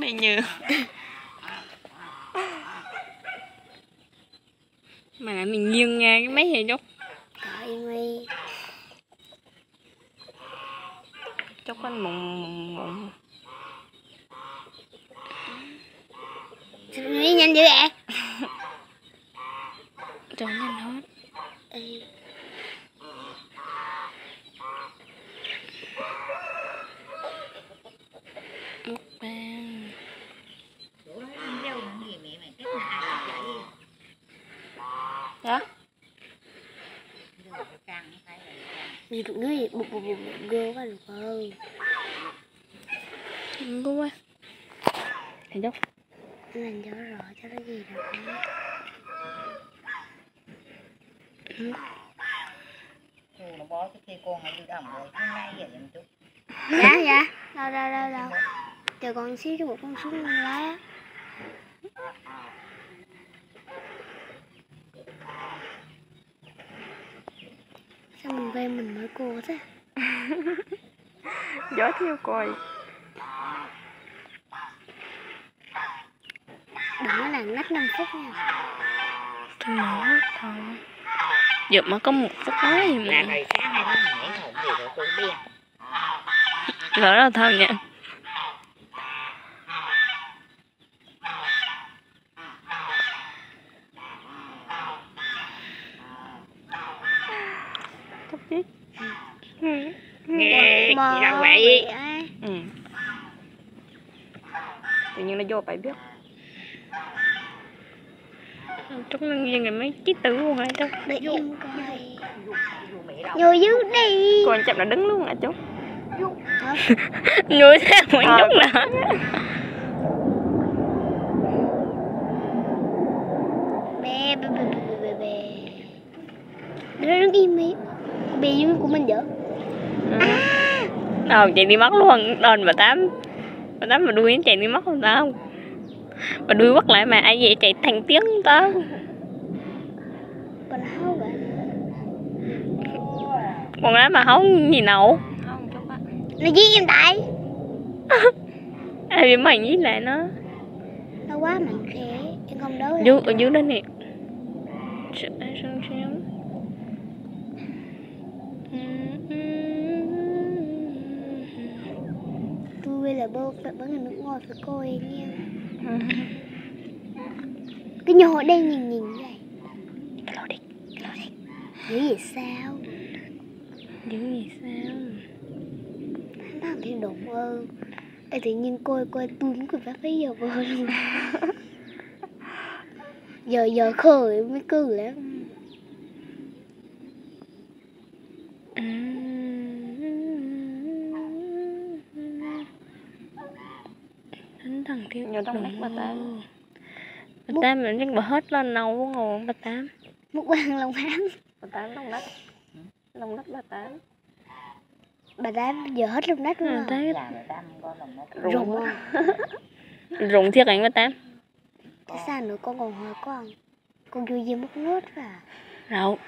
này nhờ. Mà lại mình nghiêng ngang cái mấy hệ chốc chốc anh mộng Sao đi nhanh dữ vậy cho nhanh hết Ê, múc ban Ủa, ăn rau làm gì mẹ mày cái mà ăn cái gì càng. Mày tụi ngươi bụt bụt bụt gơ quá được không? Ngu quá. Hệ chốc Làm cho rõ cho nó gì đâu Cô nó bó cái kia con nó đi ẩm rồi hôm nay giờ làm chút. Dạ dạ. Đâu đâu đâu đâu. Chờ con xíu cho một con xuống lá Sao mình về mình mới cô thế gió theo coi Đừng có làm ngắt 5 phút nha. Tôi nói thôi. Giờ mà có một phút nói gì là mà. Ngày sáng nay nó nhảy ngủ gì rồi tôi biết. Lỡ là thôi nha Chắc chết Ừ. nghe Mà- gì đâu vậy ừ. Tự nhiên nó vô phải biết. Trong nhân viên này mấy chí tử luôn hả chú Để em coi. Dù mẹ đâu. Vô dưới đi. Anh chậm là đứng luôn hả chú người sao mà chút nữa bè bè bè bè bè Nó đứng im đi Dưới của mình vậy? Ờ chạy đi mất luôn. Đền bà tám. Bà tám mà đuôi nó chạy đi mất không tao bà đuôi bắt lại mà ai vậy? Chạy thành tiếng tao còn nói mà không gì nậu không chút á. Nó giết em tại. Ai bị mày với lại nó? Nó quá mạnh khẽ Em không đấu dưới ở dưới đó nè. Sợ- sợ- là bơ phải bắn người nước ngoài phải coi nha. Cái nhỏ đây nhìn nhìn vậy. Cái lỗ đi. Dữ vậy sao? Dữ gì sao? Thằng thì đụng ơn Ê tự nhiên coi coi tôi cũng phải phải giờ vơ luôn. Giờ giờ khơi mới cư lắm Thằng thiếu Nhờ trong đất bà tám Bà tám mình chắc bà hết lên nâu quá ngồi bà tám Một quan lòng hám Bà tám trong đất. Trong đất bà tám Bà đã giờ hết lúc nách đúng Bà không? tám là người ta không có lòng nó rụng. Rụng. Thiệt anh bà tám Thế sao nữa con còn hỏi con Con vui gì mất ngớt à Rậu